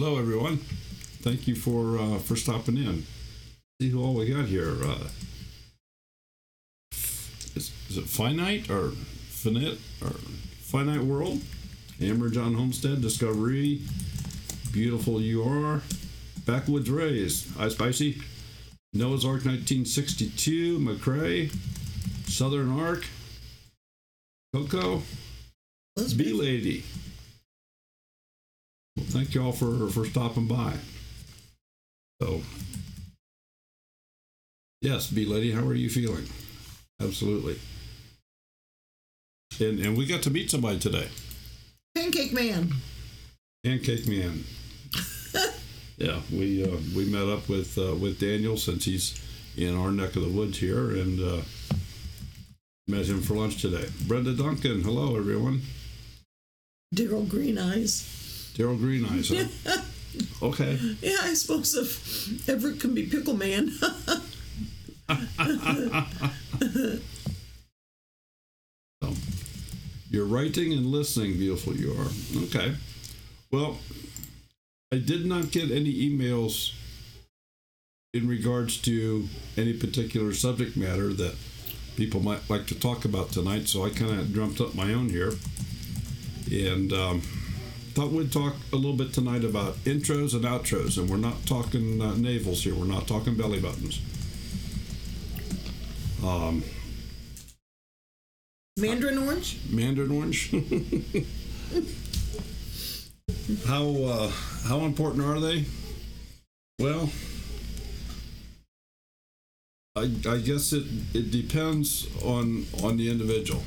Hello, everyone. Thank you for uh, for stopping in. See who all we got here. Uh, is, is it finite or finite or finite world? Amber John Homestead Discovery. Beautiful you are. Backwoods Raised. I Spicy. Noah's Ark 1962. McCrae. Southern Ark. Coco. Bee Lady. Thank you all for for stopping by. So, yes, Bee Lady, how are you feeling? Absolutely. And and we got to meet somebody today. Pancake Man. Pancake Man. yeah, we uh, we met up with uh, with Daniel since he's in our neck of the woods here, and uh, met him for lunch today. Brenda Duncan, hello everyone. Daryl Green Eyes. Daryl Green Eyes, huh? okay. Yeah, I suppose if Everett can be Pickle Man. So, you're writing and listening, beautiful you are. Okay. Well, I did not get any emails in regards to any particular subject matter that people might like to talk about tonight, so I kind of dreamt up my own here. And um, thought we'd talk a little bit tonight about intros and outros, and we're not talking uh, navels here, we're not talking belly buttons. Um, Mandarin Orange? Mandarin orange. how uh, how important are they? Well, I, I guess it, it depends on on the individual.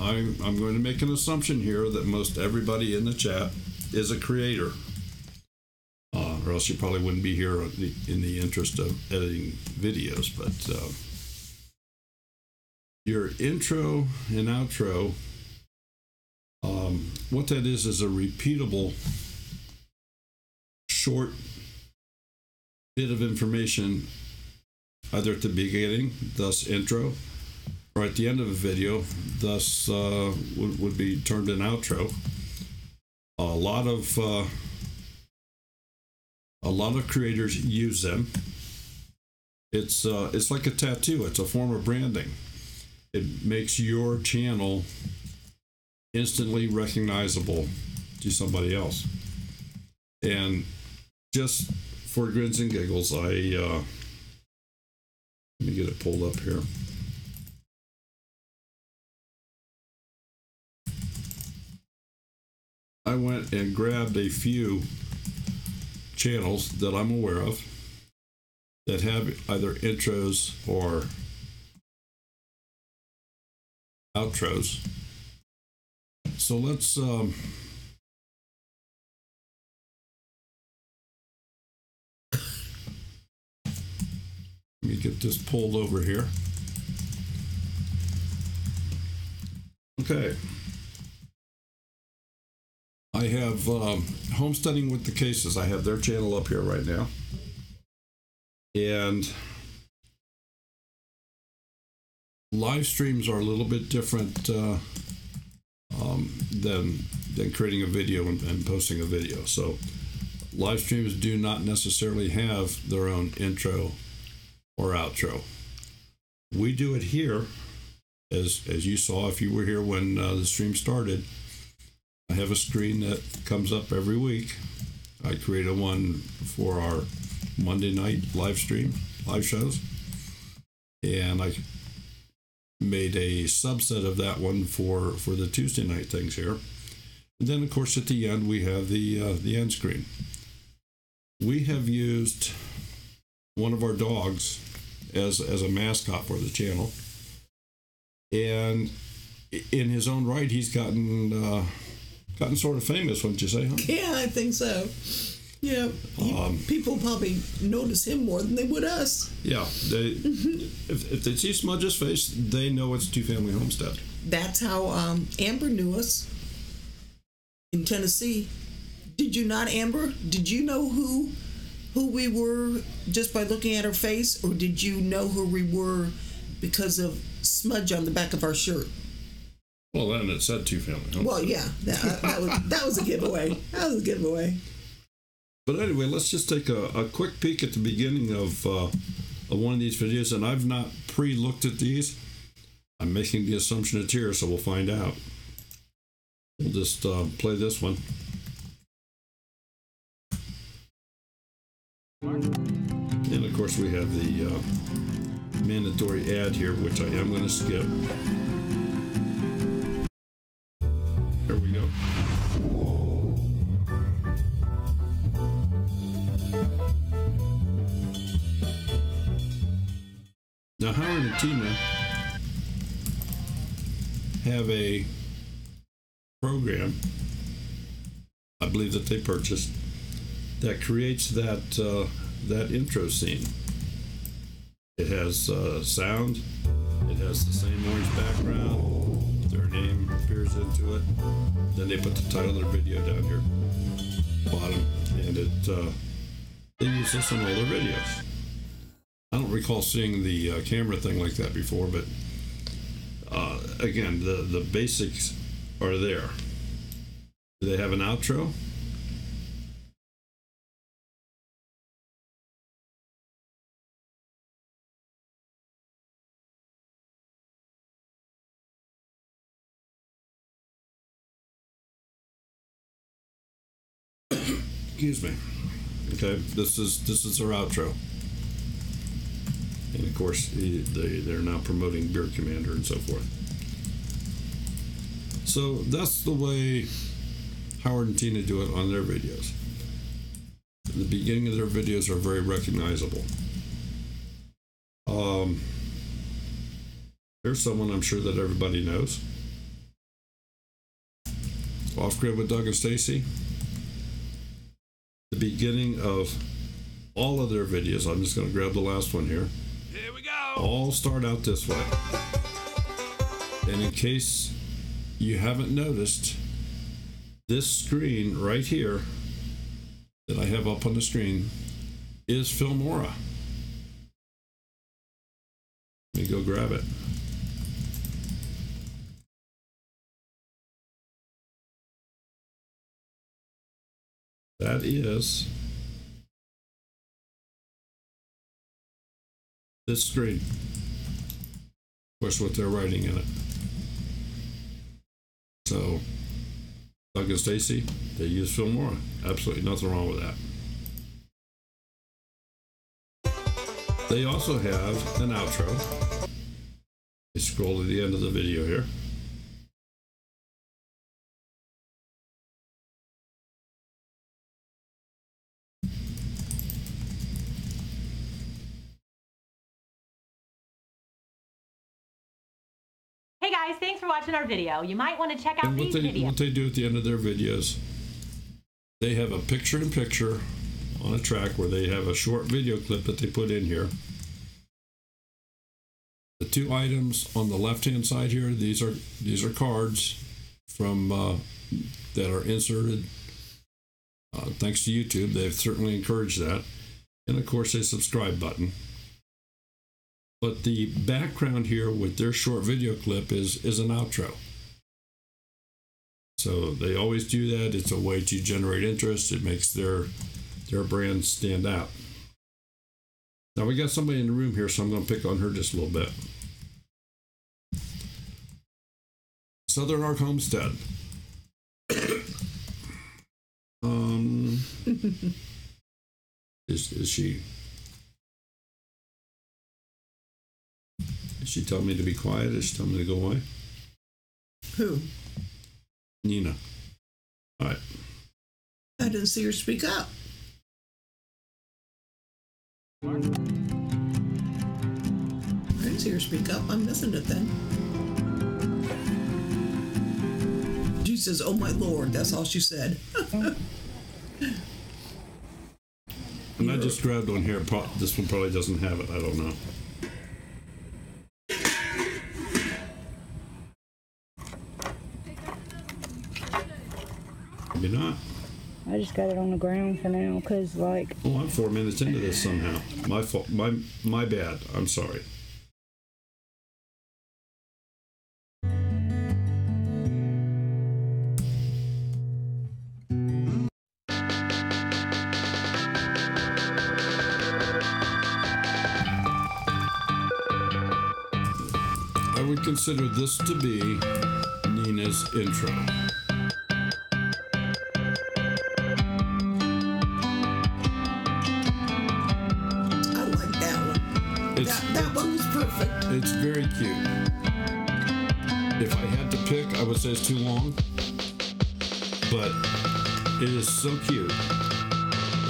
I'm I'm going to make an assumption here that most everybody in the chat is a creator, uh, or else you probably wouldn't be here in the, in the interest of editing videos. But uh, your intro and outro, um, what that is is a repeatable short bit of information either at the beginning, thus intro, or at the end of a video, thus uh, would, would be termed an outro. A lot of uh, a lot of creators use them. It's uh, it's like a tattoo. It's a form of branding it makes your channel instantly recognizable to somebody else. And just for grins and giggles, I uh, let me get it pulled up here. I went and grabbed a few channels that I'm aware of that have either intros or outros. So let's um, let me get this pulled over here. Okay. I have um, Homesteading with the Cases. I have their channel up here right now. And live streams are a little bit different uh, um, than than creating a video and, and, posting a video. So live streams do not necessarily have their own intro or outro. We do it here, as as you saw if you were here when uh, the stream started. I have a screen that comes up every week. I created one for our Monday night live stream, live shows, and I made a subset of that one for for the Tuesday night things here. And then of course at the end we have the uh, the end screen. We have used one of our dogs as as a mascot for the channel, and in his own right, he's gotten uh, gotten sort of famous, wouldn't you say? Huh? Yeah, I think so. Yeah, um, people probably notice him more than they would us. Yeah, they, if, if they see Smudge's face, they know it's Two Family Homestead. That's how um, Amber knew us in Tennessee. Did you not, Amber? Did you know who who we were just by looking at her face, or did you know who we were because of smudge on the back of our shirt? Well, then it said Two Family Homestead. Well, yeah, that, that was that was a giveaway. That was a giveaway. But anyway, let's just take a, a quick peek at the beginning of, uh, of one of these videos. And I've not pre looked at these. I'm making the assumption it's here, so we'll find out. We'll just uh, play this one. And of course, we have the uh, mandatory ad here, which I am going to skip. There we go. Now, Howard and Tina have a program, I believe that they purchased, that creates that uh, that intro scene. It has uh, sound. It has the same orange background. Their name into it. Then they put the title of their video down here, bottom, and it uh, they use this on all their videos. I don't recall seeing the uh, camera thing like that before, but uh, again, the the basics are there. Do they have an outro? Excuse me. Okay, this is this is our outro. And of course, they, they're now promoting Beer Commander and so forth. So that's the way Howard and Tina do it on their videos. The beginning of their videos are very recognizable. Um, there's someone I'm sure that everybody knows. Off Grid with Doug and Stacy. The beginning of all of their videos, I'm just going to grab the last one here Here we go. all start out this way. And in case you haven't noticed, this screen right here that I have up on the screen is Filmora. Let me go grab it. That is this screen. Of course, what they're writing in it. So, Doug and Stacy, they use Filmora. Absolutely nothing wrong with that. They also have an outro. You scroll to the end of the video here. Guys, thanks for watching our video. You might want to check out And what these they, videos. what they do at the end of their videos, they have a picture in picture on a track where they have a short video clip that they put in here. The two items on the left hand side here, these are these are cards from uh, that are inserted. Uh, thanks to YouTube, they've certainly encouraged that, and of course a subscribe button. But the background here with their short video clip is is an outro. So they always do that. It's a way to generate interest. It makes their their brand stand out. Now we got somebody in the room here, so I'm going to pick on her just a little bit. Southern Ark Homestead. um, is is she? She told me to be quiet? Is she telling me to go away? Who? Nina. All right. I didn't see her speak up. I didn't see her speak up. I'm missing it then. She says, "Oh my lord," that's all she said. And I just grabbed one here. This one probably doesn't have it. I don't know. Not? I just got it on the ground for now, cause like. Oh, I'm four minutes into this somehow. My fault. My my bad. I'm sorry. I would consider this to be Nina's intro. It's very cute. If I had to pick, I would say it's too long, but it is so cute.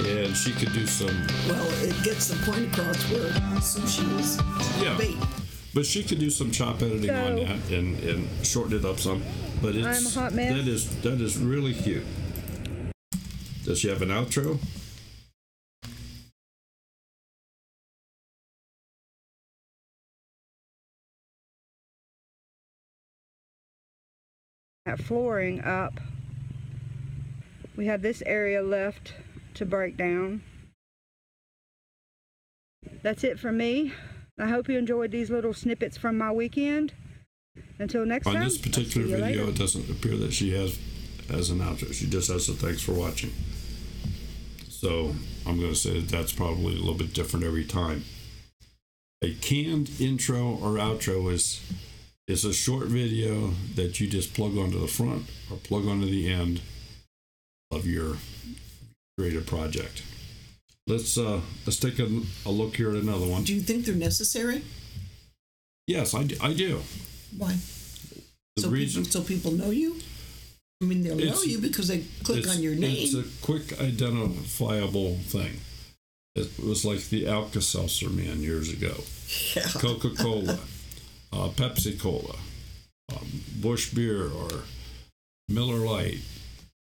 And she could do some, Well, it gets the point across where sushi is Yeah. bait. but she could do some chop editing on that and, and shorten it up some. But it's I'm a hot mess. that is that is really cute. Does she have an outro? That flooring up. We have this area left to break down. That's it for me. I hope you enjoyed these little snippets from my weekend. Until next On time. this particular I'll see you video, later. it doesn't appear that she has as an outro. She just has a thanks for watching. So I'm going to say that that's probably a little bit different every time. A canned intro or outro is is a short video that you just plug onto the front or plug onto the end of your creative project. Let's uh let's take a, a look here at another one. Do you think they're necessary? Yes, I do. I do. Why? The so reason people, so people know you. I mean, they'll know you because they click it's, on your name. It's a quick identifiable thing. It was like the Alka Seltzer man years ago. yeah. Coca Cola, uh, Pepsi Cola, um, Busch Beer, or Miller Lite.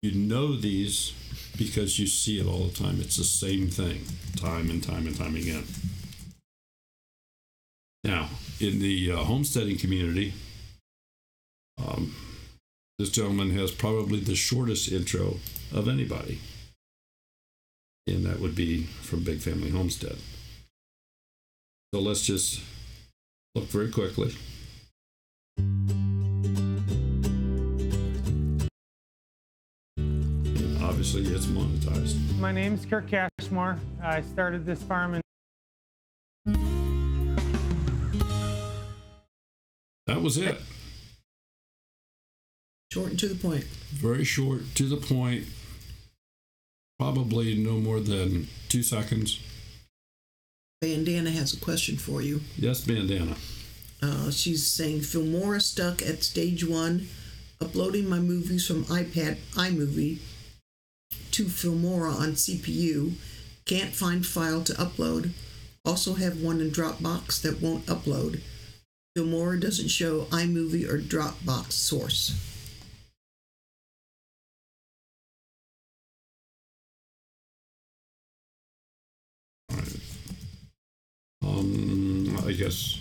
You know these because you see it all the time. It's the same thing, time and time and time again. Now, in the uh, homesteading community, um, this gentleman has probably the shortest intro of anybody. And that would be from Big Family Homestead. So let's just look very quickly. And obviously, it's monetized. My name's Kirk Cashmore. I started this farm in That was it. Short and to the point. Very short, to the point. Probably no more than two seconds. Bandana has a question for you. Yes, bandana. Uh, she's saying Filmora stuck at stage one, uploading my movies from iPad iMovie to Filmora on CPU. Can't find file to upload. Also have one in Dropbox that won't upload. Filmora doesn't show iMovie or Dropbox source. Guess.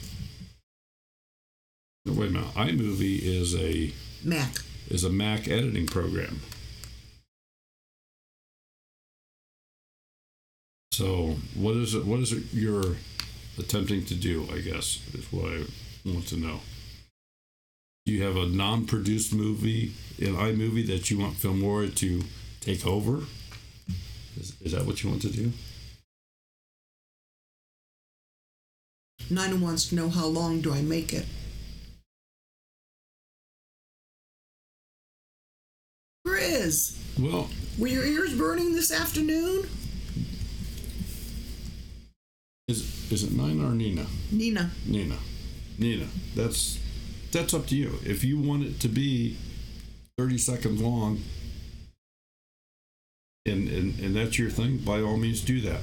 No, wait a minute. iMovie is a Mac. is a Mac editing program. So, what is it? What is it you're attempting to do? I guess is what I want to know. Do you have a non-produced movie in iMovie that you want Filmora to take over? Is, is that what you want to do? Nina wants to know how long do I make it? Grizz, Well, were your ears burning this afternoon? is is it Nina or Nina? Nina, Nina, Nina, that's that's up to you. If you want it to be thirty seconds long, and and and that's your thing, by all means, do that.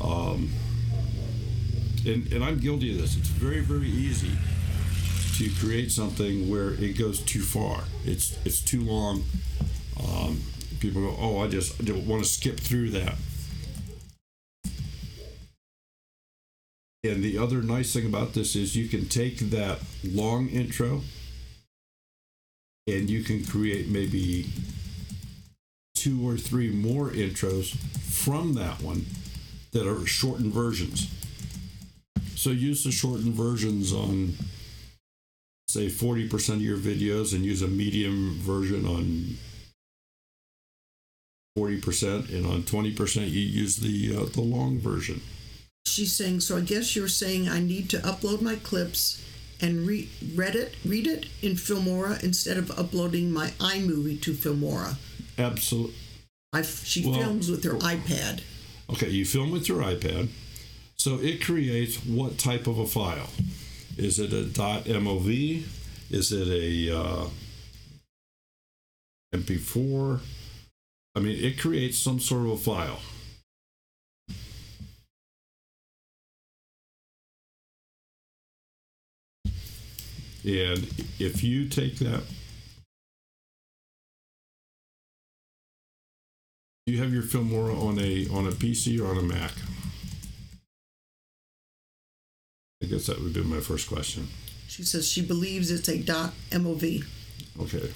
Um, and and I'm guilty of this. It's very very easy to create something where it goes too far. It's it's too long. Um, people go, oh, I just I want to skip through that. And the other nice thing about this is you can take that long intro and you can create maybe two or three more intros from that one that are shortened versions. So use the shortened versions on say 40% of your videos and use a medium version on 40% and on 20% you use the uh, the long version. she's saying, so I guess you're saying I need to upload my clips and re- read it, read it in Filmora instead of uploading my iMovie to Filmora. Absolutely. I she Well- films with her iPad. Okay, you film with your iPad. So it creates what type of a file? Is it a .mov? Is it a uh, MP4? I mean, it creates some sort of a file. And if you take that, you have your Filmora on a on a PC or on a Mac? I guess that would be my first question. She says she believes it's a dot .mov. Okay.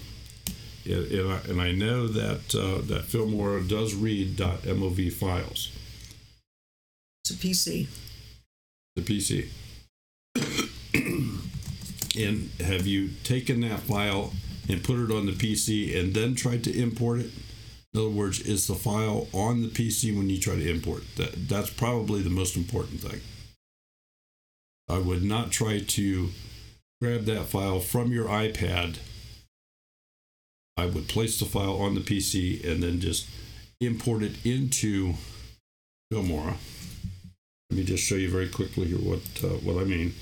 And, and, I, and I know that uh, that Filmora does read .mov files, It's a PC. the PC. and have you taken that file and put it on the PC and then tried to import it? In other words, is the file on the PC when you try to import? That that's probably the most important thing. I would not try to grab that file from your iPad. I would place the file on the PC and then just import it into Filmora. Let me just show you very quickly here what uh, what I mean.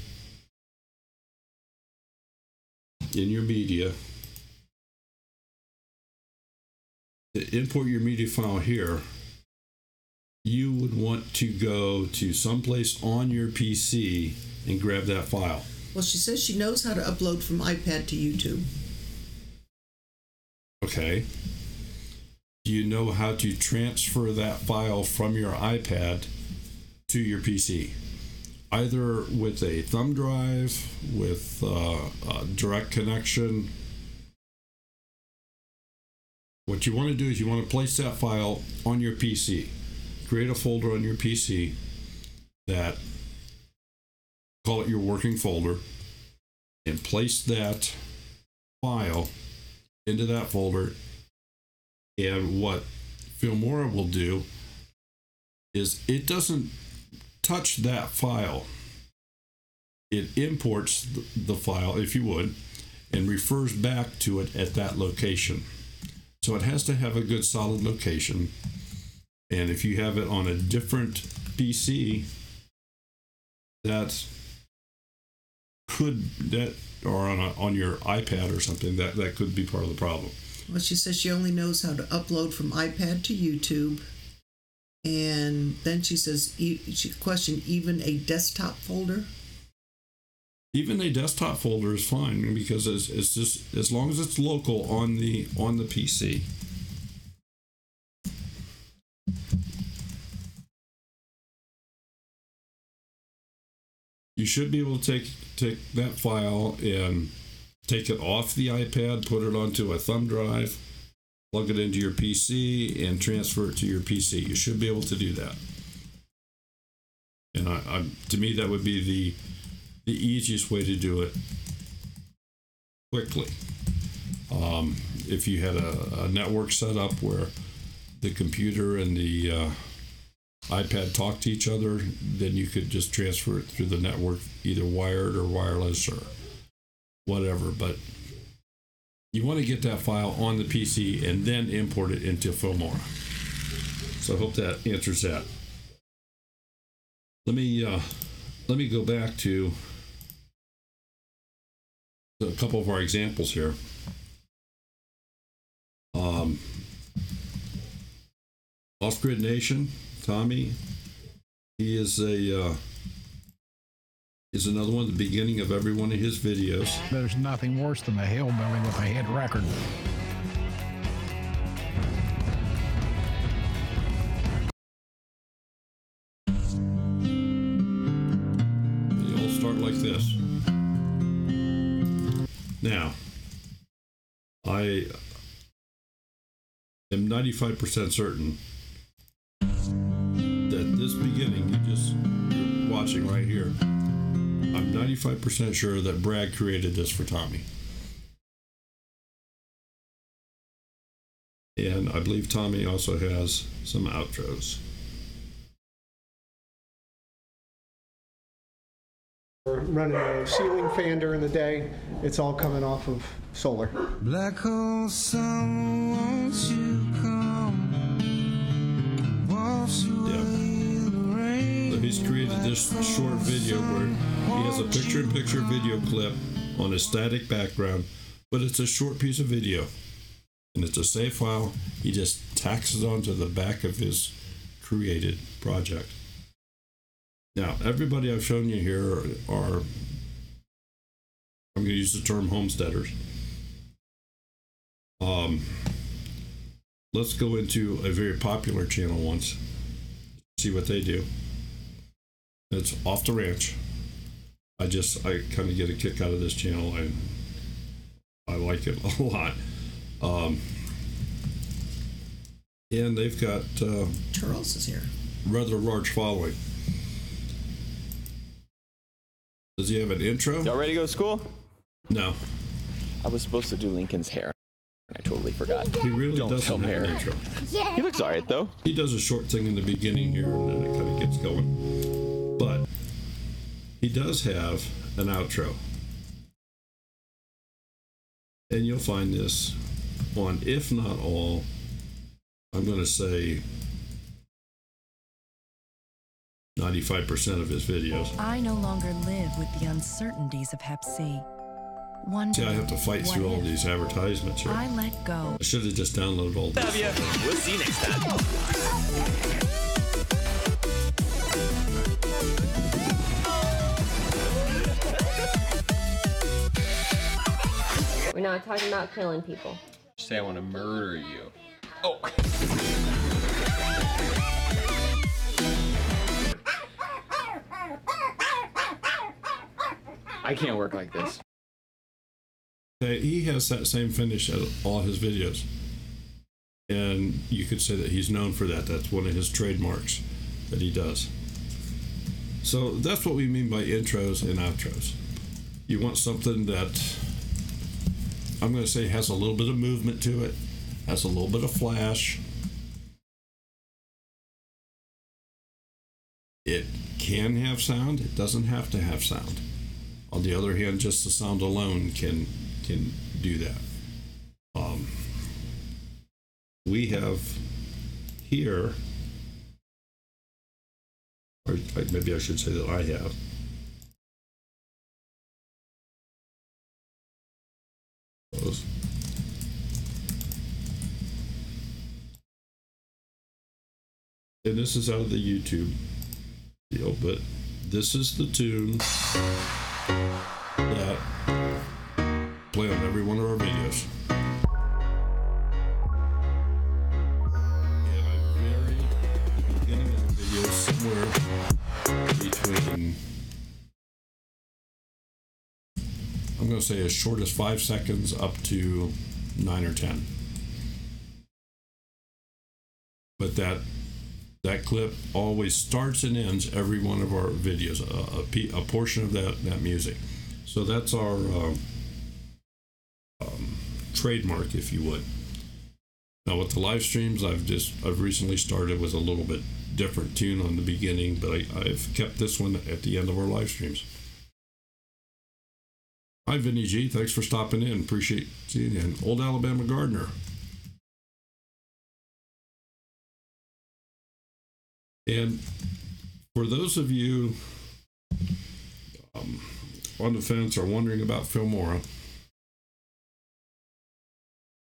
In your media, to import your media file here, you would want to go to someplace on your PC and grab that file. Well, she says she knows how to upload from iPad to YouTube. Okay. Do you know how to transfer that file from your iPad to your PC? Either with a thumb drive, with uh, a direct connection. What you want to do is you want to place that file on your PC. Create a folder on your PC that call it your working folder and place that file into that folder. And what Filmora will do is it doesn't touch that file. It imports the, file, if you would, and refers back to it at that location. So it has to have a good solid location. And if you have it on a different PC, that could that or on a, on your iPad or something that that could be part of the problem. Well, she says she only knows how to upload from iPad to YouTube. And then she says, she questioned even a desktop folder. Even a desktop folder is fine because it's, it's just as long as it's local on the on the PC. You should be able to take take that file and take it off the iPad, put it onto a thumb drive, plug it into your PC, and transfer it to your PC. You should be able to do that. And I, I to me, that would be the the easiest way to do it quickly. Um, if you had a, a network set up where the computer and the uh, iPad talk to each other, then you could just transfer it through the network, either wired or wireless or whatever. But you want to get that file on the PC and then import it into Filmora. So I hope that answers that. Let me uh, let me go back to a couple of our examples here. Um, Off Grid Nation, Tommy, he is a uh, is another one at the beginning of every one of his videos. There's nothing worse than a hillbilly with a hit record. They all start like this. Now, I am 95% certain this beginning you just you're watching right here, I'm 95% sure that Brad created this for Tommy. And I believe Tommy also has some outros. We're running a ceiling fan during the day. It's all coming off of solar. Black hole summer, won't you come? Wash he's created this short video where he has a picture-in-picture video clip on a static background, but it's a short piece of video, and it's a save file. He just tacks it onto the back of his created project. Now, everybody I've shown you here are, are I'm going to use the term homesteaders. Um, let's go into a very popular channel once, see what they do. It's off the ranch. I just I kind of get a kick out of this channel and I like it a lot. Um, and they've got uh, Charles is here. rather large following. Does he have an intro? Y'all ready to go to school? No, I was supposed to do Lincoln's hair. and I totally forgot. he really Don't doesn't have an Mary. intro. He looks alright though. He does a short thing in the beginning here and then it kind of gets going. But he does have an outro. And you'll find this on, if not all, I'm going to say 95% of his videos. I no longer live with the uncertainties of Hep C. One See, I have to fight through all these advertisements here. I let go. I should have just downloaded all Have this. ya. We'll see you next time. We're not talking about killing people. Say I want to murder you. Oh. I can't work like this. Okay, he has that same finish at all his videos. And you could say that he's known for that. That's one of his trademarks that he does. So that's what we mean by intros and outros. You want something that I'm going to say has a little bit of movement to it, has a little bit of flash. It can have sound, it doesn't have to have sound. On the other hand, just the sound alone can can do that. Um, we have here, or maybe I should say that I have. Those. And this is out of the YouTube deal, but this is the tune that play on every one of our to say as short as five seconds up to nine or ten. But that that clip always starts and ends every one of our videos, a, portion of that, that music. So that's our um, um, trademark, if you would. Now with the live streams, I've just I've recently started with a little bit different tune on the beginning, but I, I've kept this one at the end of our live streams. Hi, Vinny G. Thanks for stopping in. Appreciate seeing you. And Old Alabama Gardener. And for those of you um, on the fence or wondering about Filmora,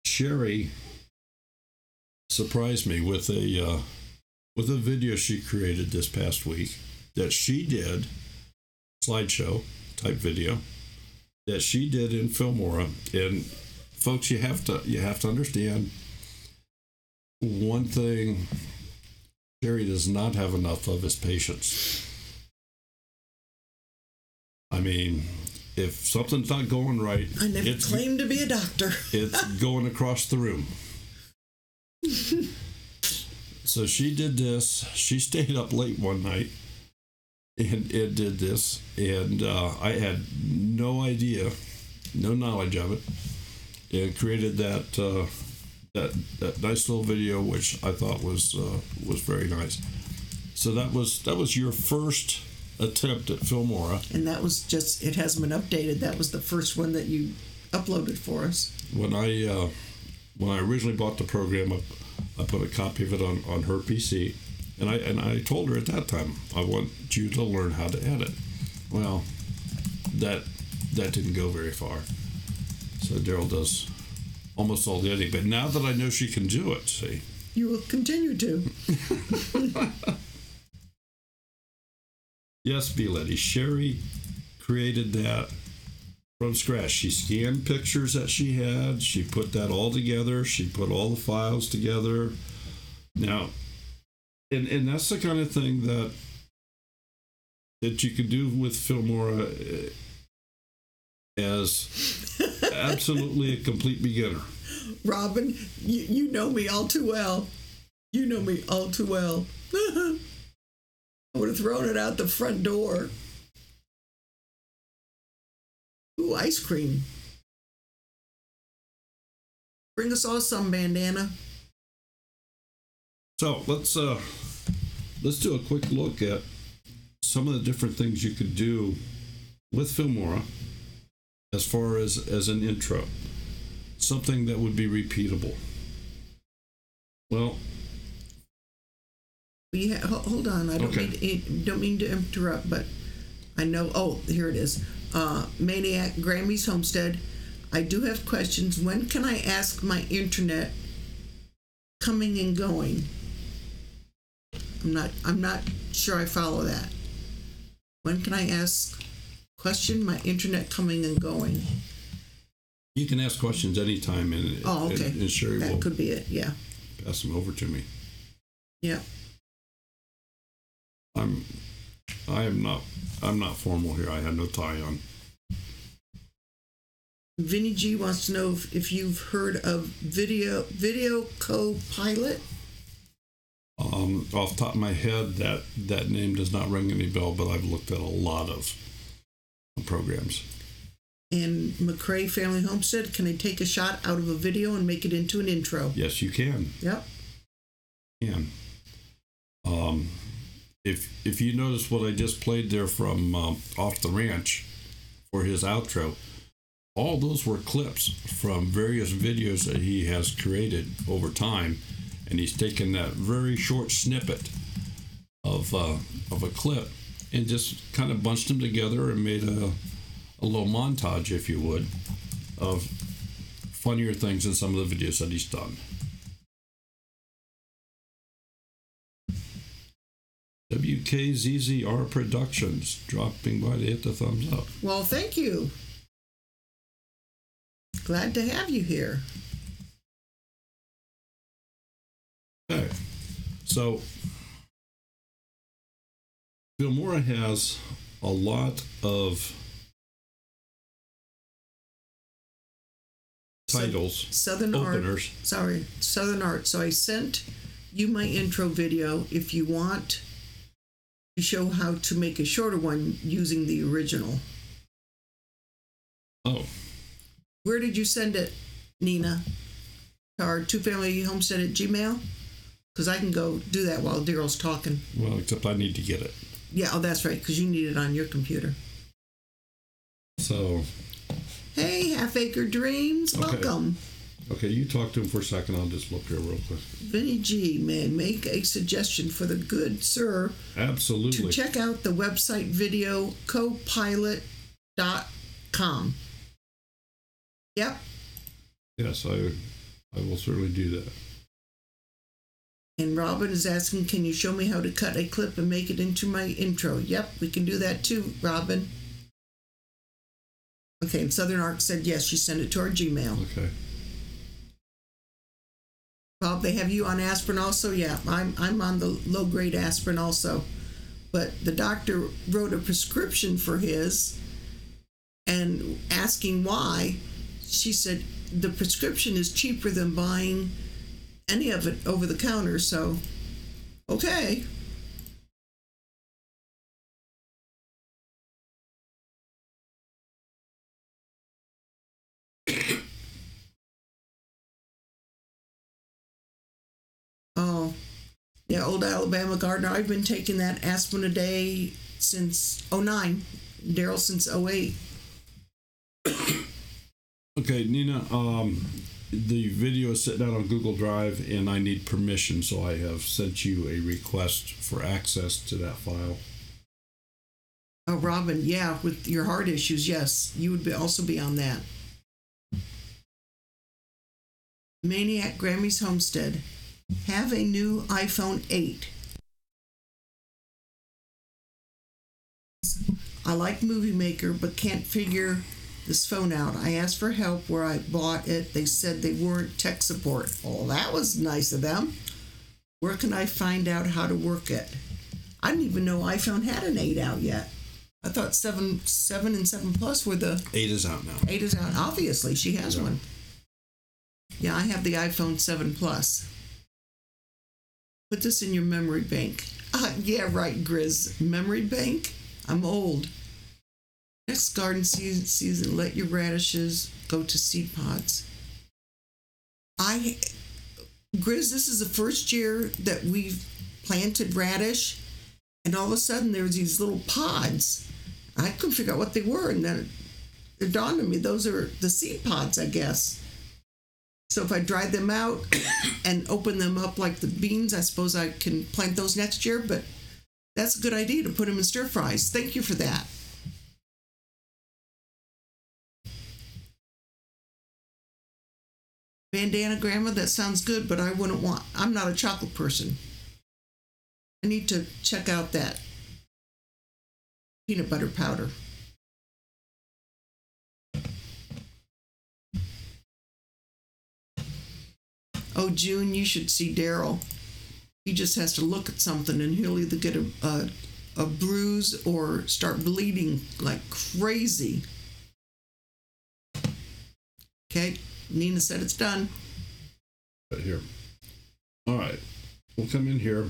Sherry surprised me with a uh, with a video she created this past week that she did slideshow type video that she did in Filmora. And folks, you have to you have to understand one thing Sherry does not have enough of is patience. I mean, if something's not going right, I never it's, claimed to be a doctor. it's going across the room. so she did this. She stayed up late one night and it did this, and uh, I had no idea, no knowledge of it, and created that uh, that that nice little video, which I thought was uh, was very nice. So that was that was your first attempt at Filmora. And that was just, it hasn't been updated. That was the first one that you uploaded for us. When I uh, when I originally bought the program, I, I put a copy of it on, on her PC, and I and I told her at that time I want you to learn how to edit. Well, that that didn't go very far. So Daryl does almost all the editing. But now that I know she can do it, see, You will continue to. Yes, Bee Lady. Sherry created that from scratch. She scanned pictures that she had. She put that all together. She put all the files together. Now, and and that's the kind of thing that that you could do with Filmora uh, as absolutely a complete beginner. Robin, you, you know me all too well. You know me all too well. I would have thrown it out the front door. Ooh, ice cream. Bring us all some bandana. So let's uh let's do a quick look at some of the different things you could do with Filmora as far as as an intro. Something that would be repeatable. Well, We ha- hold on. I don't Okay. mean to, don't mean to interrupt, but I know. Oh, here it is. Uh, Maniac Grammy's Homestead. I do have questions. When can I ask my internet coming and going? I'm not. I'm not sure I follow that. When can I ask question my internet coming and going? you can ask questions anytime and, Oh, okay. and, and Sherry that will could be it. Yeah. pass them over to me. Yeah. I'm I am not I'm not formal here. I have no tie on. Vinny G wants to know if, if you've heard of video video co-pilot. Um, off the top of my head, that that name does not ring any bell, but I've looked at a lot of programs. and McCrae Family Homestead, can I take a shot out of a video and make it into an intro? Yes, you can. Yep. Can. Um, if if you notice what I just played there from um, off the ranch for his outro, all those were clips from various videos that he has created over time, and he's taken that very short snippet of uh, of a clip and just kind of bunched them together and made a a little montage, if you would, of funnier things in some of the videos that he's done. WKZZR Productions dropping by to hit the thumbs up. Well, thank you. Glad to have you here. Okay, so Filmora has a lot of titles, Southern openers. Art. Sorry, Southern Art. So I sent you my intro video. If you want to show how to make a shorter one using the original. Oh, Where did you send it, Nina? To Our two family homestead at Gmail? Because I can go do that while Daryl's talking. well, except I need to get it. Yeah, oh, that's right, because you need it on your computer. So, Hey, Half Acre Dreams, Okay. welcome. okay, you talk to him for a second. I'll just look here real quick. Vinny G, may I make a suggestion for the good sir Absolutely. to check out the website videocopilot.com. Yep. Yes, I, I will certainly do that. And Robin is asking, can you show me how to cut a clip and make it into my intro? Yep, we can do that too, Robin. Okay, and Southern Arc said yes, she sent it to our Gmail. Okay. Bob, they have you on aspirin also? Yeah, I'm I'm on the low grade aspirin also. But the doctor wrote a prescription for his and asking why, she said the prescription is cheaper than buying any of it over the counter, so okay. Oh, yeah, old Alabama gardener. I've been taking that aspirin a day since 09. Daryl since 08. Okay, Nina, um, the video is sitting out on Google Drive and I need permission, so I have sent you a request for access to that file. Oh, Robin, yeah, with your heart issues, yes, you would be also be on that. Maniac Grammy's Homestead. Have a new iPhone 8. I like Movie Maker, but can't figure this phone out. I asked for help where I bought it. They said they weren't tech support. Oh, that was nice of them. Where can I find out how to work it? I didn't even know iPhone had an 8 out yet. I thought 7 7 and 7 Plus were the Eight is out now. 8 is out. Obviously, she has Yeah. one. Yeah, I have the iPhone 7 Plus. Put this in your memory bank. Uh, yeah, right, Grizz. Memory bank? I'm old. Next garden season, let your radishes go to seed pods. I, Grizz, this is the first year that we've planted radish, and all of a sudden there's these little pods. I couldn't figure out what they were, and then it dawned on me those are the seed pods, I guess. So if I dry them out and open them up like the beans, I suppose I can plant those next year. But that's a good idea to put them in stir fries. Thank you for that. Bandana grandma, that sounds good, but I wouldn't want, I'm not a chocolate person. I need to check out that peanut butter powder. Oh, June, you should see Daryl. He just has to look at something and he'll either get a, a, a bruise or start bleeding like crazy. Okay, Nina said it's done. Right here. All right. We'll come in here.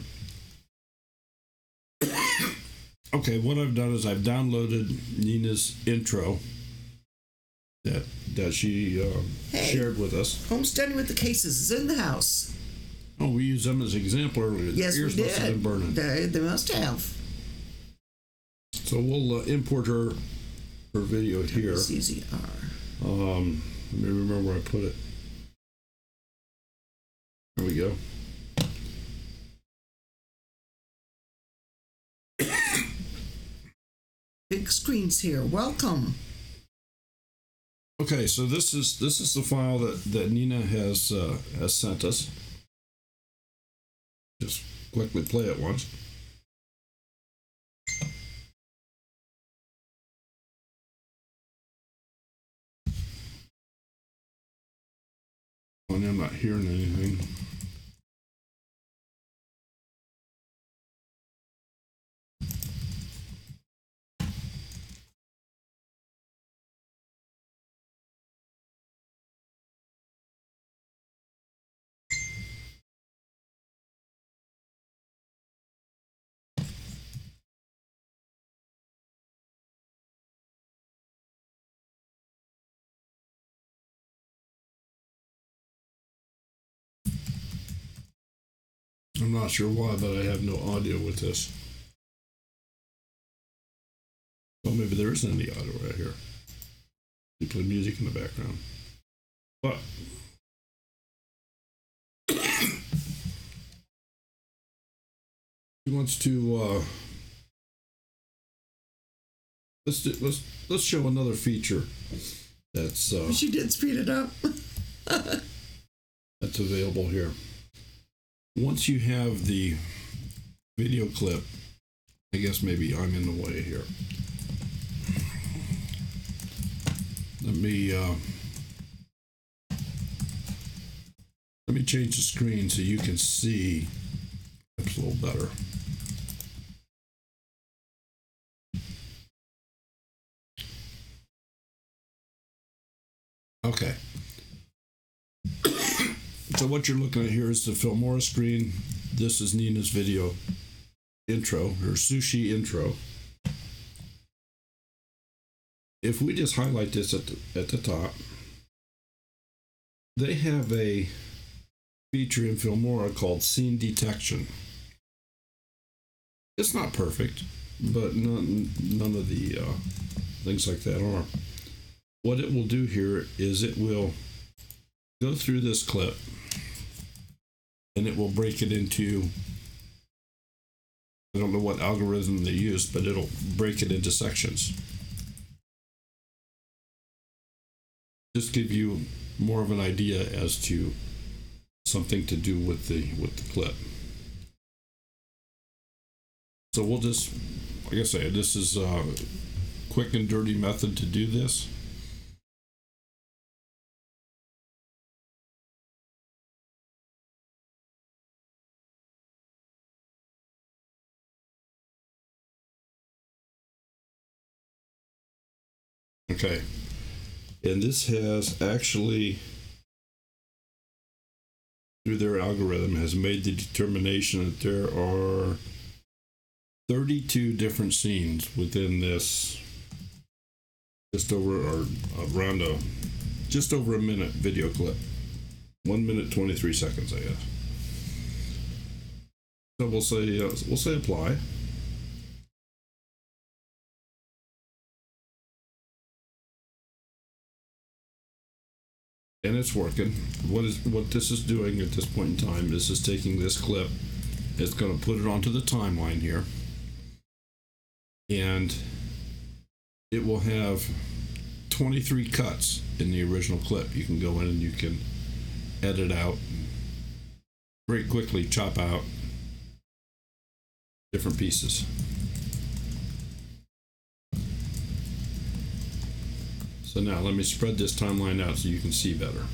okay, what I've done is I've downloaded Nina's intro that that she uh, Hey. shared with us. Homesteading with the cases is in the house. Oh, we used them as an example earlier. Yes, we ears must have did. been burning. They, they must have. So we'll uh, import her her video here. CZR. Um, let me remember where I put it. There we go. Big screens here. Welcome. Okay, so this is this is the file that that Nina has uh, has sent us. Just quickly play it once. I'm not hearing anything. I'm not sure why, but I have no audio with this. Well, maybe there isn't any audio right here. You play music in the background. But he wants to uh let's do, let's let's show another feature that's uh She did speed it up. that's available here. Once you have the video clip, I guess maybe I'm in the way here. Let me uh, let me change the screen so you can see it's a little better. Okay. So what you're looking at here is the Filmora screen. This is Nina's video intro, her sushi intro. If we just highlight this at the, at the top, they have a feature in Filmora called scene detection. It's not perfect. but none none of the uh, things like that are. What it will do here is it will go through this clip it will break it into I don't know what algorithm they use, but it'll break it into sections. Just give you more of an idea as to something to do with the with the clip. So we'll just, like I say, this is a quick and dirty method to do this. Okay. And this has actually, through their algorithm, has made the determination that there are 32 different scenes within this just over or around a just over a minute video clip. One minute 23 seconds, I guess. So we'll say uh, we'll say apply. And it's working. What is what this is doing at this point in time is is taking this clip, it's going to put it onto the timeline here, and it will have 23 cuts in the original clip. You can go in and you can edit out very quickly, chop out different pieces. So now let me spread this timeline out so you can see better.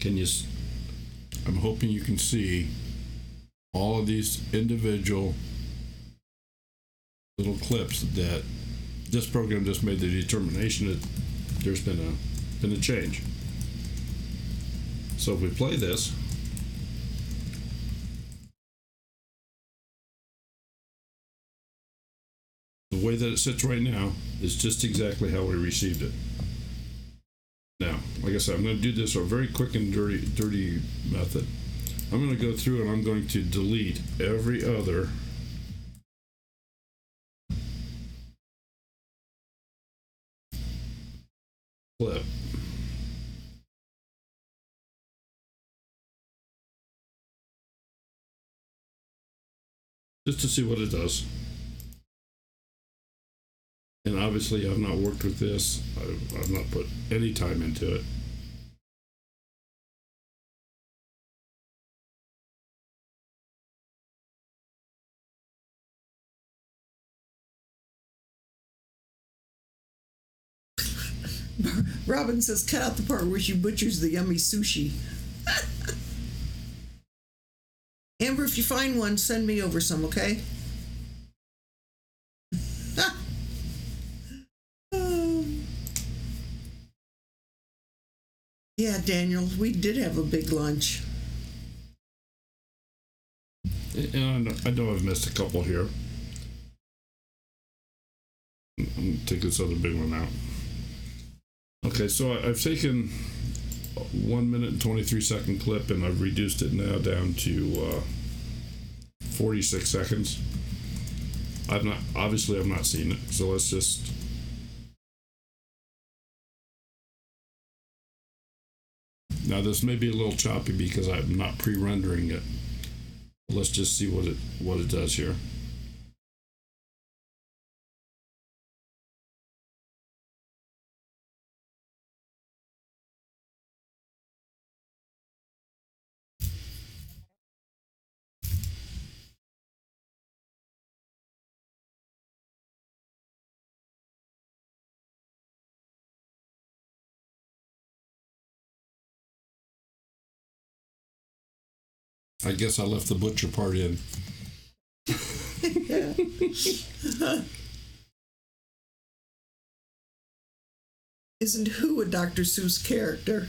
Can you, I'm hoping you can see all of these individual little clips that this program just made the determination that there's been a been a change. So if we play this, way that it sits right now is just exactly how we received it. Now, like I said, I'm going to do this a very quick and dirty, dirty method. I'm going to go through and I'm going to delete every other clip. Just to see what it does. And obviously, I've not worked with this. I've, I've not put any time into it. Robin says, cut out the part where she butchers the yummy sushi. Amber, if you find one, send me over some, okay? Yeah, Daniel, we did have a big lunch. And I know I've missed a couple here. I'm take this other big one out. Okay, so I've taken one minute and 23 second clip and I've reduced it now down to uh, 46 seconds. I've not, obviously, I've not seen it, so let's just Now this may be a little choppy because I'm not pre-rendering it. Let's just see what it what it does here. I guess I left the butcher part in. Isn't who a Dr. Seuss character?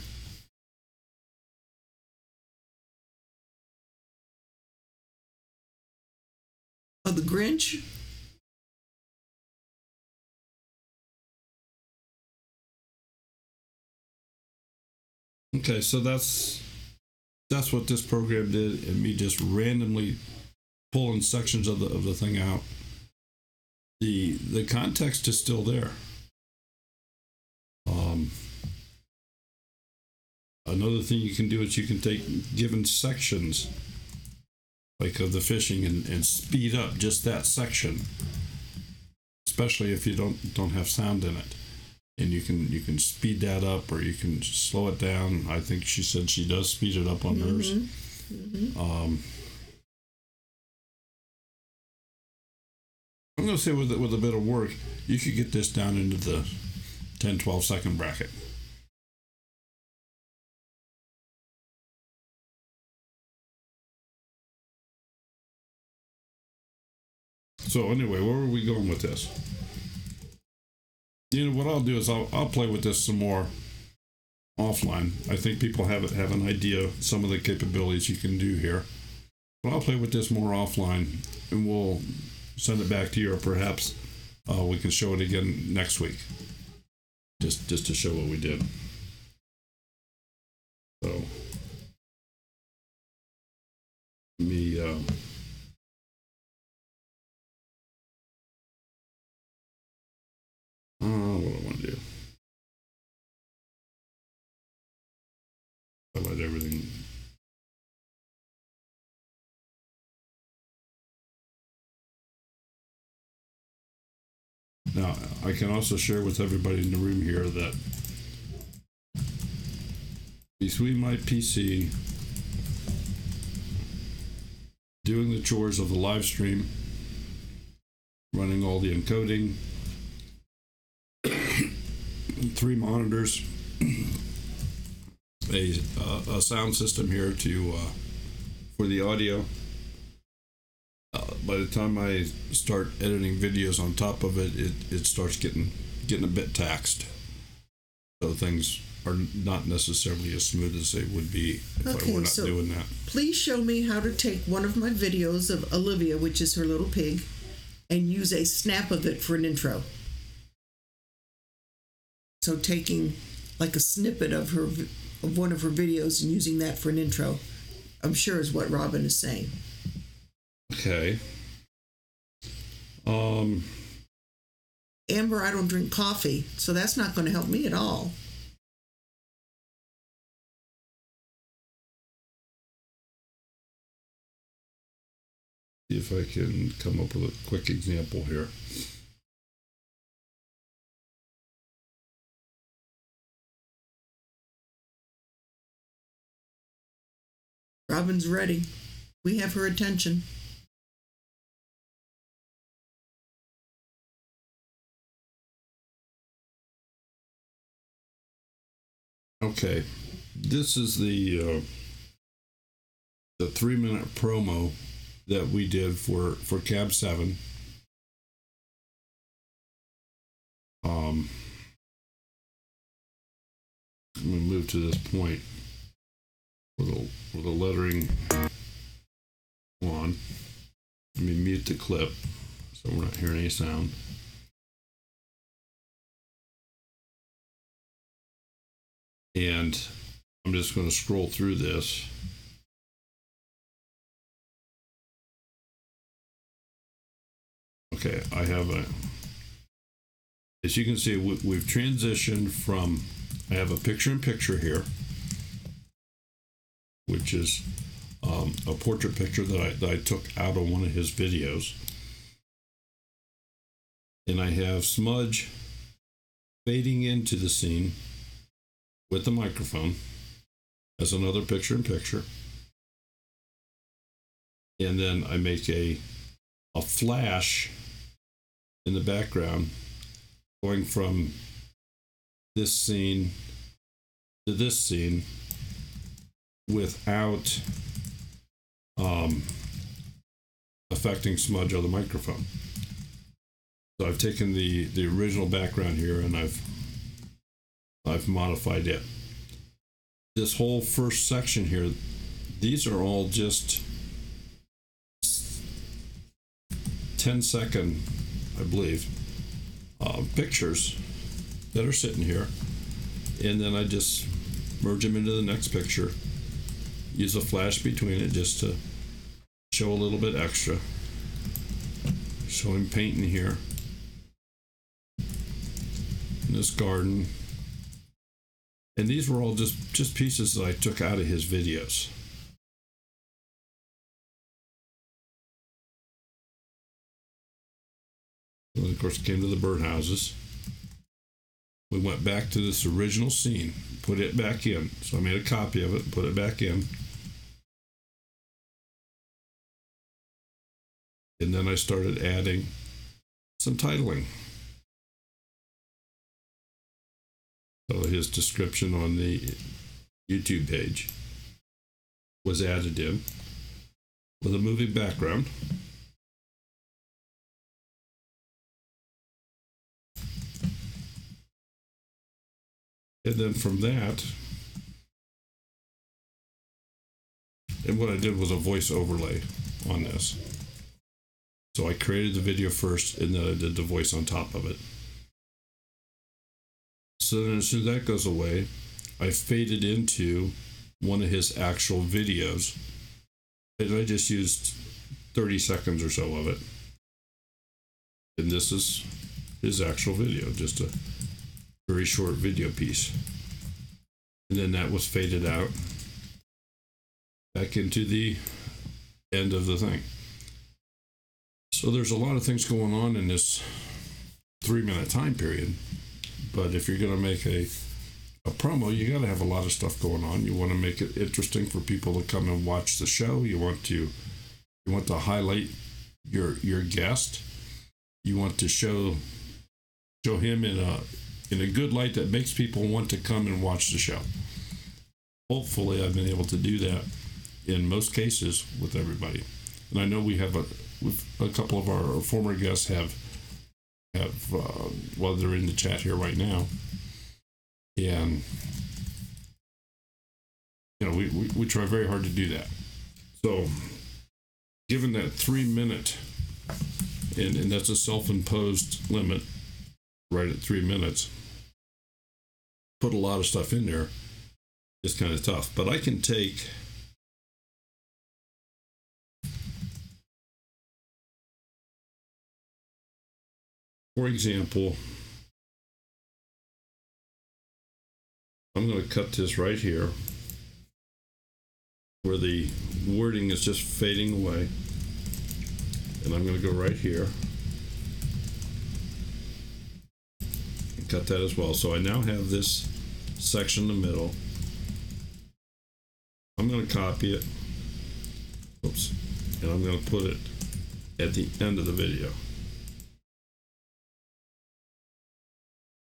Oh, the Grinch? Okay, so that's that's what this program did, and me just randomly pulling sections of the of the thing out. The the context is still there. Um, another thing you can do is you can take given sections, like of the fishing, and, and speed up just that section, especially if you don't don't have sound in it and you can you can speed that up or you can slow it down. I think she said she does speed it up on hers. Mhm. Um, I'm going to say with with a bit of work, you could get this down into the 10, 12 second bracket. So anyway, where were we going with this? You know what I'll do is I'll I'll play with this some more offline. I think people have have an idea of some of the capabilities you can do here. But I'll play with this more offline, and we'll send it back to you, or perhaps uh, we can show it again next week, just just to show what we did. I can also share with everybody in the room here that between my PC, doing the chores of the live stream, running all the encoding, three monitors, a, uh, a sound system here to uh, for the audio. Uh, by the time I start editing videos on top of it, it, it starts getting getting a bit taxed. So things are not necessarily as smooth as they would be if I Okay, were not so- doing that. Please show me how to take one of my videos of Olivia, which is her little pig, and use a snap of it for an intro. So taking like a snippet of her of one of her videos and using that for an intro, I'm sure is what Robin is saying. Okay. Um. Amber, I don't drink coffee, so that's not going to help me at all. See if I can come up with a quick example here. Robin's ready. We have her attention. Okay, this is the uh, the three minute promo that we did for for Cab Seven. Um, I'm gonna move to this point with a with a lettering on. Let me mute the clip so we're not hearing any sound. And I'm just going to scroll through this. Okay, I have a. As you can see, we, we've transitioned from. I have a picture in picture here, which is um, a portrait picture that I, that I took out of one of his videos. And I have Smudge fading into the scene with the microphone as another picture in picture. And then I make a a flash in the background going from this scene to this scene without um, affecting smudge on the microphone. So I've taken the the original background here and I've I've modified it. This whole first section here, these are all just 10 second, I believe, uh, pictures that are sitting here. And then I just merge them into the next picture. use a flash between it just to show a little bit extra. Show him painting here in this garden. And these were all just just pieces that I took out of his videos. And of course, came to the birdhouses. We went back to this original scene, put it back in. So I made a copy of it, put it back in. And then I started adding some titling. So his description on the YouTube page was added in with a moving background. And then from that, and what I did was a voice overlay on this. So I created the video first and then I did the voice on top of it. So then as soon as that goes away, I faded into one of his actual videos. And I just used 30 seconds or so of it. And this is his actual video, just a very short video piece. And then that was faded out back into the end of the thing. So there's a lot of things going on in this three minute time period. But if you're going to make a, a promo, you got to have a lot of stuff going on. You want to make it interesting for people to come and watch the show. You want to you want to highlight your your guest. You want to show show him in a in a good light that makes people want to come and watch the show. Hopefully, I've been able to do that in most cases with everybody. And I know we have a with a couple of our former guests have have uh, well they're in the chat here right now. And you know we, we, we try very hard to do that. So given that three minute and, and that's a self-imposed limit right at three minutes put a lot of stuff in there is kind of tough. But i can take For example, I'm going to cut this right here where the wording is just fading away. And I'm going to go right here and cut that as well. So I now have this section in the middle. I'm going to copy it. Oops. And I'm going to put it at the end of the video.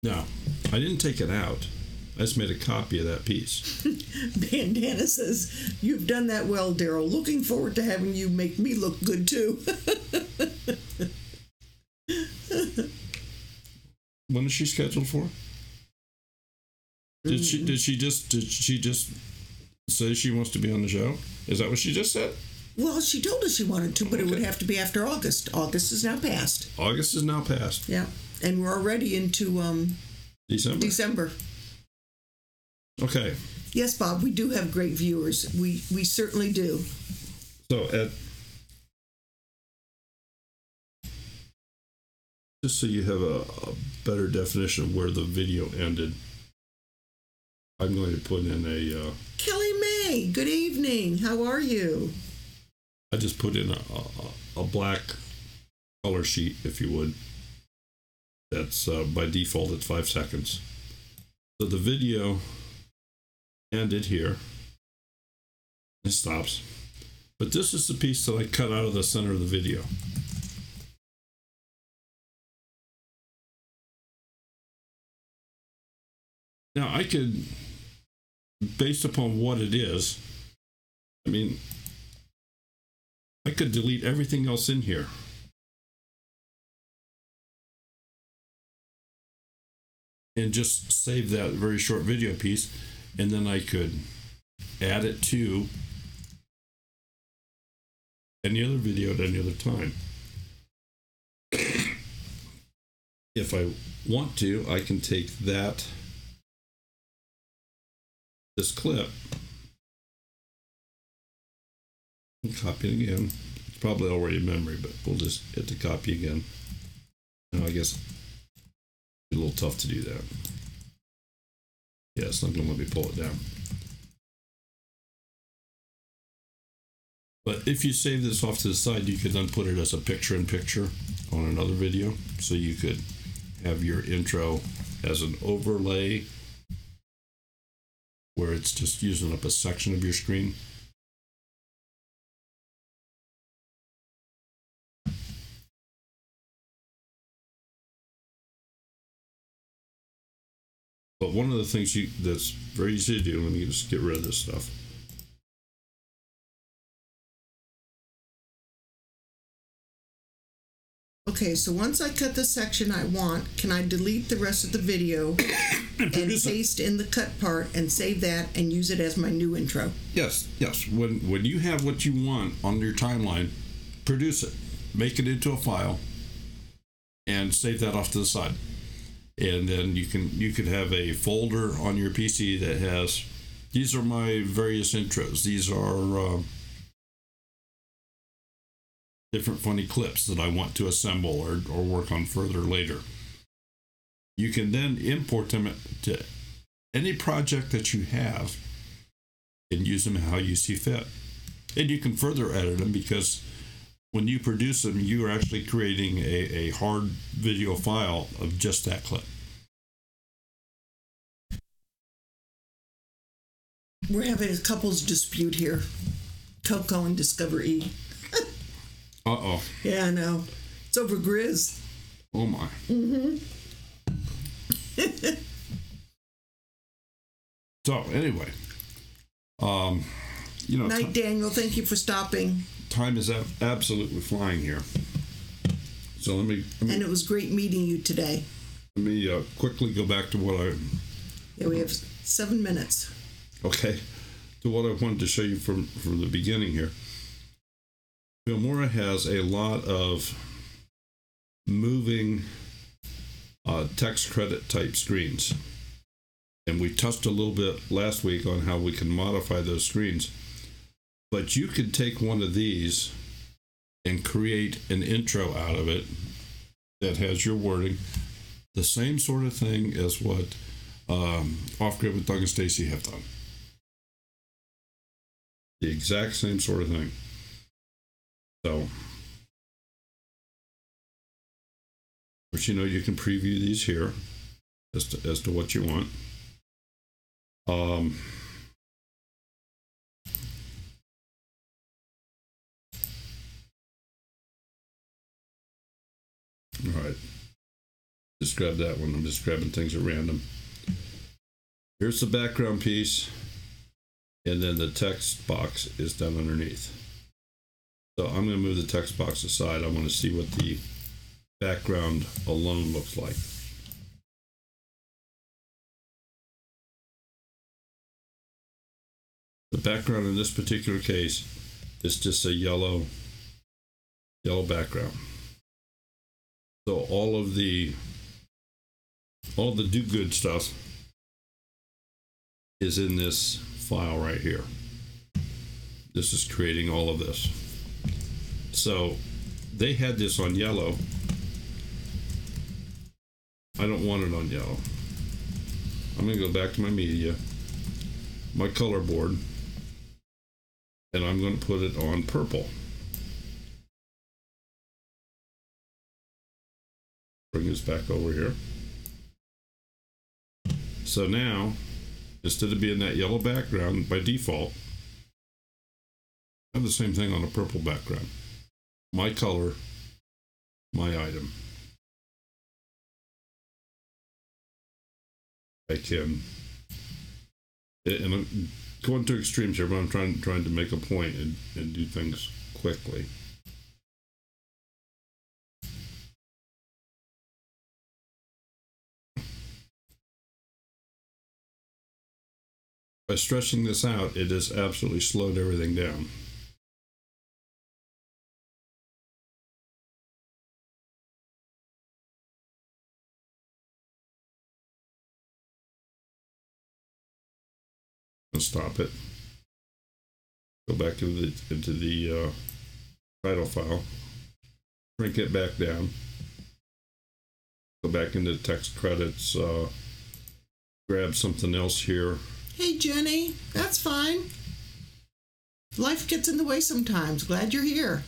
No, I didn't take it out. I just made a copy of that piece. Bandana says, You've done that well, Daryl. Looking forward to having you make me look good too. when is she scheduled for? Did she did she just did she just say she wants to be on the show? Is that what she just said? well, she told us she wanted to, but it would have to be after August. August is now past. August is now past. Yeah. And we're already into um, December. December. Okay. Yes, Bob, we do have great viewers. We we certainly do. So at just so you have a, a better definition of where the video ended, I'm going to put in a. Uh, Kelly May, good evening. How are you? I just put in a, a, a black color sheet, if you would. That's uh, by default, it's five seconds. So the video ended here. It stops. But this is the piece that I cut out of the center of the video. Now I could, based upon what it is, I mean, I could delete everything else in here. And just save that very short video piece, and then I could add it to any other video at any other time. if I want to, I can take that, this clip, and Copy it again. It's probably already in memory, but we'll just hit the copy again. No, I guess a little tough to do that. Yeah, it's not going to let me pull it down. But if you save this off to the side, you could then put it as a picture in picture on another video. So you could have your intro as an overlay where it's just using up a section of your screen. But one of the things you that's very easy to do, let me just get rid of this stuff. Okay, so once I cut the section I want, can I delete the rest of the video and paste in the cut part and save that and use it as my new intro? Yes, yes. When when you have what you want on your timeline, produce it, make it into a file, and save that off to the side. And then you can you could have a folder on your PC that has these are my various intros. These are uh, different funny clips that I want to assemble or, or work on further later. You can then import them to any project that you have and use them how you see fit. And you can further edit them because when you produce them, you are actually creating a, a hard video file of just that clip. We're having a couples dispute here. Coco and Discover E. Uh oh. Yeah, I know. It's over Grizz. Oh my. Mm-hmm. So anyway, um, you know, Night, Daniel. Thank you for stopping. Time is ab- absolutely flying here. So let me let me, And it was great meeting you today. let me uh, quickly go back to what I Yeah, we have seven minutes. okay to what I wanted to show you from from the beginning here. Filmora has a lot of moving uh, text credit type screens. And we touched a little bit last week on how we can modify those screens. But you could take one of these and create an intro out of it that has your wording, the same sort of thing as what um, Off Grid with Doug and Stacy have done. The exact same sort of thing. So, but you know, you can preview these here as to, as to what you want. Um, all right. Just grab that one. I'm just grabbing things at random. Here's the background piece, and then the text box is down underneath. So I'm going to move the text box aside. I want to see what the background alone looks like. The background in this particular case is just a yellow yellow background. So all of the all the do good stuff is in this file right here. This is creating all of this. So they had this on yellow. I don't want it on yellow. I'm going to go back to my media, my color board, and I'm going to put it on purple. Bring this back over here. So now, instead of being that yellow background by default, I have the same thing on a purple background. My color, my item. I can, eh, and I'm going to extremes here, but I'm trying trying to make a point and, and do things quickly. By stretching this out, it has absolutely slowed everything down. stop it. Go back into the into the uh, title file. Shrink it back down. Go back into text credits. Uh, grab something else here. Hey, Jenny, that's fine. Life gets in the way sometimes. Glad you're here.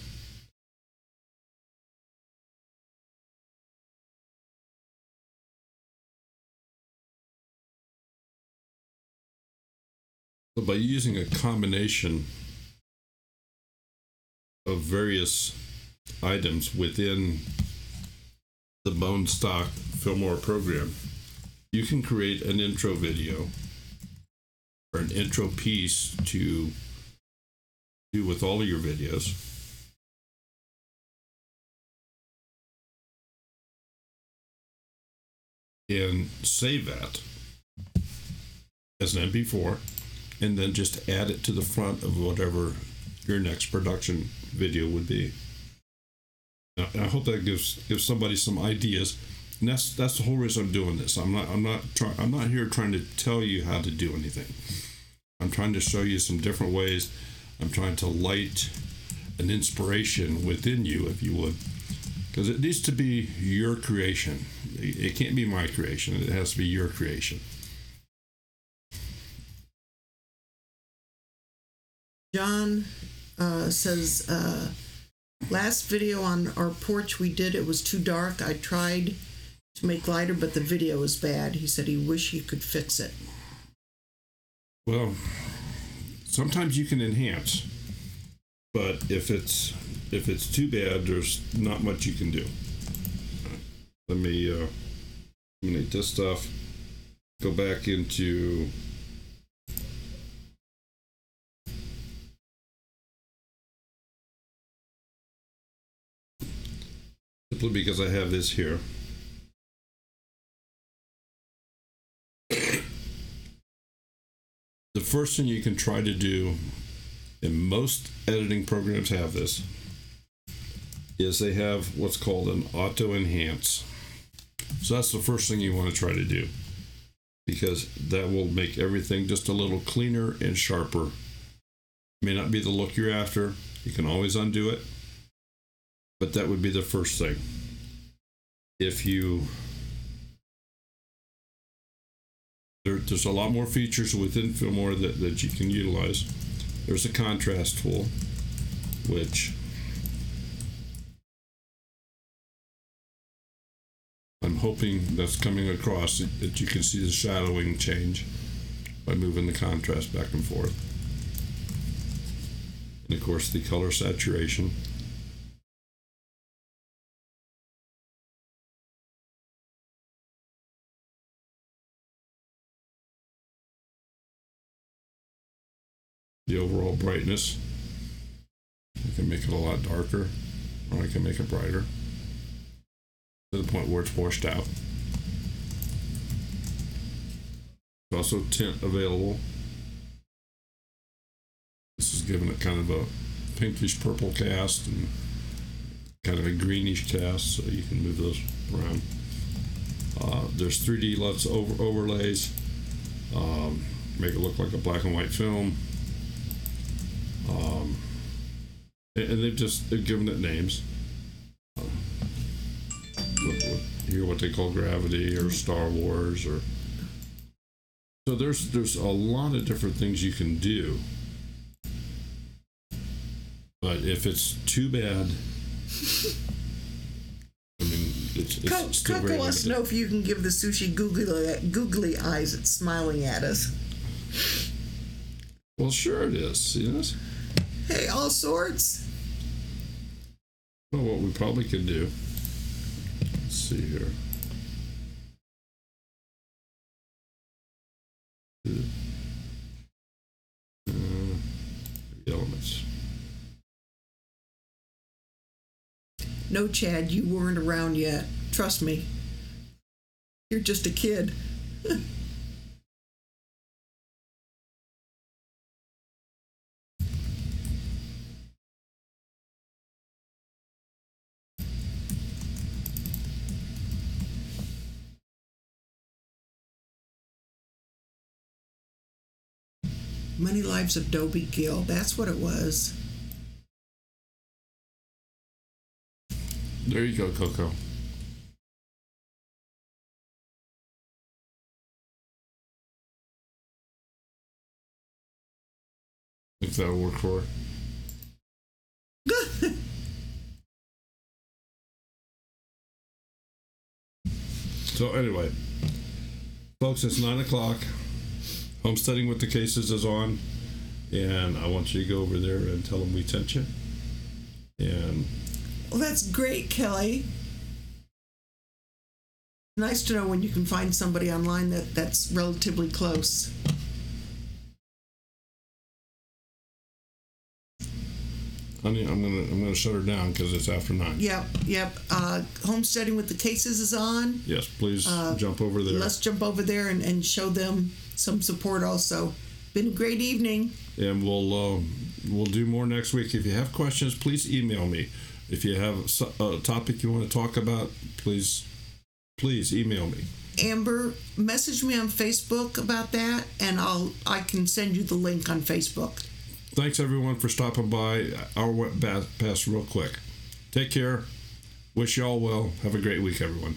So by using a combination of various items within the bone stock Filmora program, you can create an intro video or an intro piece to do with all of your videos. And save that as an MP4 and then just add it to the front of whatever your next production video would be. Now, I hope that gives gives somebody some ideas. And that's that's the whole reason I'm doing this. I'm not I'm not trying I'm not here trying to tell you how to do anything. I'm trying to show you some different ways. I'm trying to light an inspiration within you, if you would, because it needs to be your creation. It can't be my creation. It has to be your creation. John uh, says, uh, last video on our porch we did, it was too dark. I tried to make lighter, but the video was bad. He said he wish he could fix it. Well, sometimes you can enhance, but if it's if it's too bad, there's not much you can do. Let me uh, eliminate this stuff. Go back into simply because I have this here. the first thing you can try to do, and most editing programs have this, is they have what's called an auto enhance. So that's the first thing you want to try to do because that will make everything just a little cleaner and sharper. May not be the look you're after, you can always undo it, but that would be the first thing. If you there, there's a lot more features within Filmora that, that you can utilize. There's a contrast tool, which I'm hoping that's coming across that, that you can see the shadowing change by moving the contrast back and forth. And of course the color saturation. The overall brightness. I can make it a lot darker, or I can make it brighter to the point where it's washed out. Also tint available. This is giving it kind of a pinkish purple cast and kind of a greenish cast, so you can move those around. Uh, there's 3D LUTs over overlays, um, make it look like a black and white film. Um, and they've just they've given it names. Um, what, what, here, what they call gravity or Star Wars, or so there's there's a lot of different things you can do. But if it's too bad, I mean, it's, it's Coco, still Coco very wants to know if you can give the sushi googly, googly eyes that's smiling at us. Well, sure it is. See this? Hey, all sorts. Well, what we probably could do. Let's see here. Uh, elements. No, Chad, you weren't around yet. Trust me. You're just a kid. Many Lives of Dobie Gill. That's what it was. There you go, Coco. Think that'll work for her. so anyway, folks, it's nine o'clock. Homesteading with the cases is on, and I want you to go over there and tell them we sent you. And Well, that's great, Kelly. Nice to know when you can find somebody online that, that's relatively close. Honey, I'm gonna I'm gonna shut her down because it's after nine. Yep, yep. Uh, homesteading with the cases is on. Yes, please Uh, jump over there. Let's jump over there and, and show them some support also. Been a great evening. and we'll uh, we'll do more next week. If you have questions, please email me. If you have a topic you want to talk about, please please email me. Amber, message me on Facebook about that and I'll I can send you the link on Facebook. Thanks everyone for stopping by our web pass real quick. Take care. Wish y'all well. Have a great week, everyone.